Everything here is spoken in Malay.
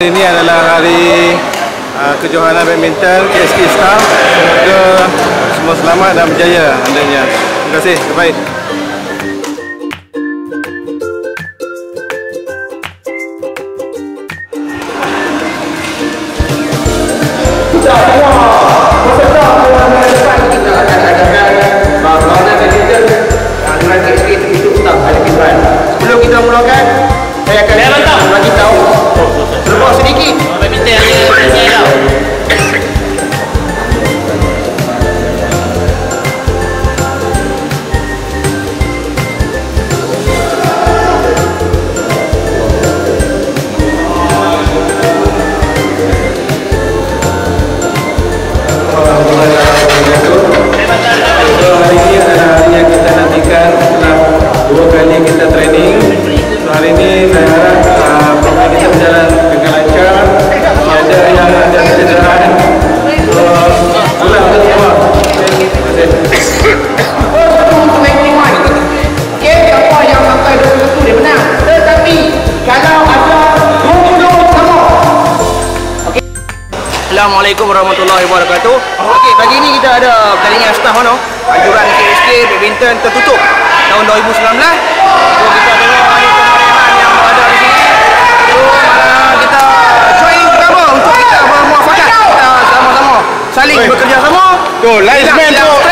Ini adalah hari uh, kejohanan badminton KSK Star. Semoga semua selamat dan berjaya andainya. Terima kasih. Terbaik. Sebelum kita mulakan, saya akan bagi tahu Sedikit Badminton ada saya tau. Hari ini adalah hari yang kita nantikan setelah dua kali kita training. Hari ini Assalamualaikum warahmatullahi wabarakatuh. Okey, pagi ni kita ada pertandingan staff mana? Anjuran KSK badminton tertutup tahun 2019 So kita tengok hari kemeriahan yang ada di sini. So uh, kita join pertama untuk kita bermuafakat. Kita sama-sama saling linesman Tidak tu. dan linesman tu.